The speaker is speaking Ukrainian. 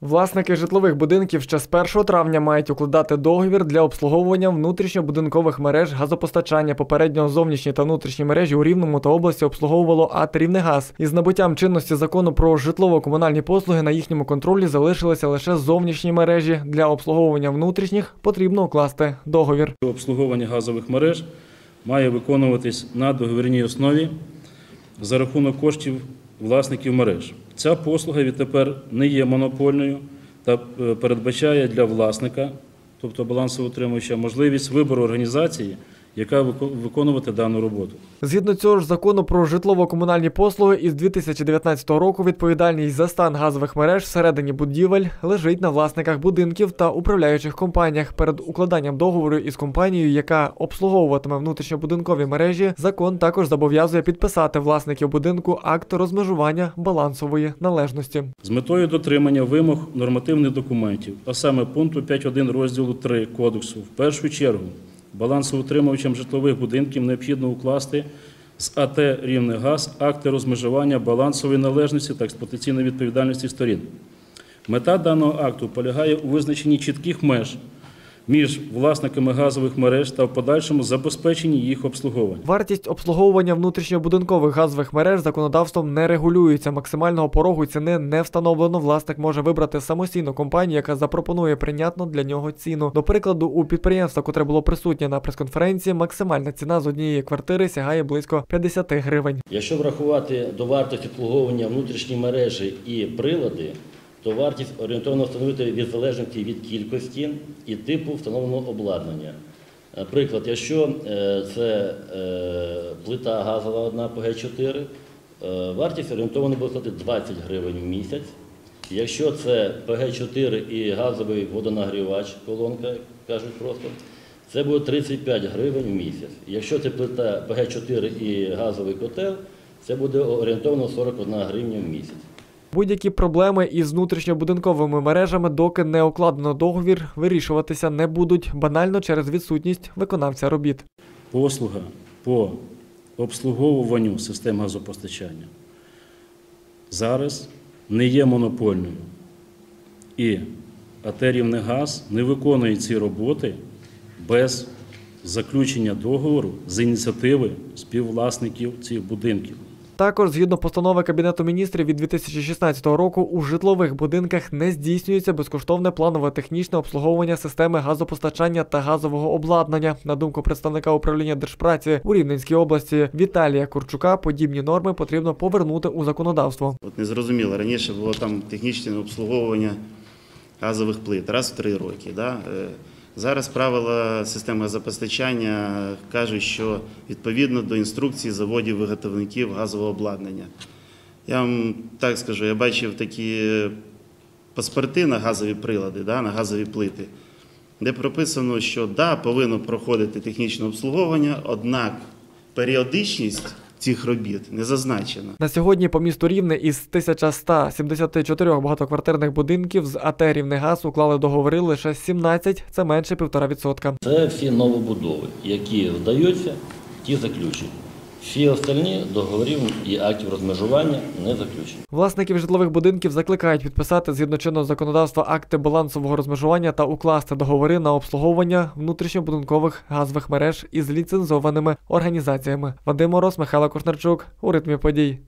Власники житлових будинків ще з 1 травня мають укладати договір для обслуговування внутрішньобудинкових мереж газопостачання. Попередньо зовнішні та внутрішні мережі у Рівному та області обслуговувало АТ «Рівнегаз». Із набуттям чинності закону про житлово-комунальні послуги на їхньому контролі залишилися лише зовнішні мережі. Для обслуговування внутрішніх потрібно укласти договір. Обслуговування газових мереж має виконуватись на договірній основі за рахунок коштів власників мереж. Ця послуга відтепер не є монопольною та е, передбачає для власника, тобто балансоутримувача, можливість вибору організації, яка вико- виконувати дану роботу. Згідно цього ж закону про житлово-комунальні послуги, із 2019 року відповідальність за стан газових мереж всередині будівель лежить на власниках будинків та управляючих компаніях. Перед укладанням договору із компанією, яка обслуговуватиме внутрішньобудинкові мережі, закон також зобов'язує підписати власників будинку акт розмежування балансової належності. З метою дотримання вимог нормативних документів, а саме пункту 5.1 розділу 3 Кодексу, в першу чергу балансоутримувачам житлових будинків необхідно укласти з АТ «Рівнегаз» акти розмежування балансової належності та експлуатаційної відповідальності сторін. Мета даного акту полягає у визначенні чітких меж між власниками газових мереж та в подальшому забезпеченні їх обслуговування. Вартість обслуговування внутрішньобудинкових газових мереж законодавством не регулюється. Максимального порогу ціни не встановлено. Власник може вибрати самостійну компанію, яка запропонує прийнятну для нього ціну. До прикладу, у підприємства, котре було присутнє на прес-конференції, максимальна ціна з однієї квартири сягає близько 50 гривень. Якщо врахувати до вартості обслуговування внутрішні мережі і прилади, то вартість орієнтовно встановити від залежності від кількості і типу встановленого обладнання. Наприклад, якщо е, це е, плита газова одна ПГ-4, е, вартість орієнтовно буде складати 20 гривень в місяць. Якщо це ПГ-4 і газовий водонагрівач, колонка, кажуть просто, це буде 35 гривень в місяць. Якщо це плита ПГ-4 і газовий котел, це буде орієнтовно 41 гривня в місяць. Будь-які проблеми із внутрішньобудинковими мережами, доки не укладено договір, вирішуватися не будуть банально через відсутність виконавця робіт. Послуга по обслуговуванню систем газопостачання зараз не є монопольною. І АТ «Рівнегаз» не виконує ці роботи без заключення договору з ініціативи співвласників цих будинків. Також, згідно постанови Кабінету міністрів від 2016 року, у житлових будинках не здійснюється безкоштовне планове технічне обслуговування системи газопостачання та газового обладнання. На думку представника управління держпраці у Рівненській області Віталія Курчука, подібні норми потрібно повернути у законодавство. От незрозуміло, раніше було там технічне обслуговування газових плит раз в три роки. Да? Зараз правила системи газопостачання кажуть, що відповідно до інструкції заводів-виготовників газового обладнання. Я вам так скажу, я бачив такі паспорти на газові прилади, да, на газові плити, де прописано, що да, повинно проходити технічне обслуговування, однак періодичність цих робіт не зазначено. На сьогодні по місту Рівне із 1174 багатоквартирних будинків з АТ «Рівнегаз» уклали договори лише 17, це менше 1,5%. Це всі новобудови, які вдаються, ті заключені. Всі остальні договорів і актів розмежування не заключені. Власників житлових будинків закликають підписати згідно чинного законодавства акти балансового розмежування та укласти договори на обслуговування внутрішньобудинкових газових мереж із ліцензованими організаціями. Вадим Мороз, Михайло Кушнарчук у ритмі подій.